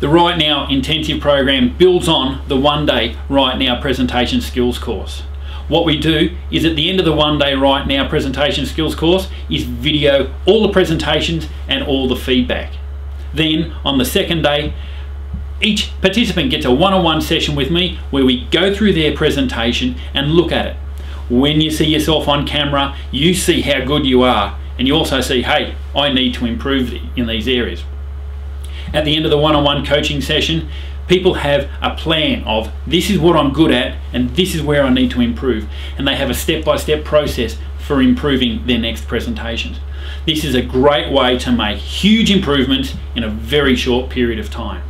The Right Now intensive program builds on the one day Right Now presentation skills course. What we do is at the end of the one day Right Now presentation skills course is video all the presentations and all the feedback. Then on the second day, each participant gets a one-on-one session with me where we go through their presentation and look at it. When you see yourself on camera, you see how good you are and you also see, hey, I need to improve in these areas. At the end of the one-on-one coaching session, people have a plan of this is what I'm good at and this is where I need to improve. And they have a step-by-step process for improving their next presentations. This is a great way to make huge improvements in a very short period of time.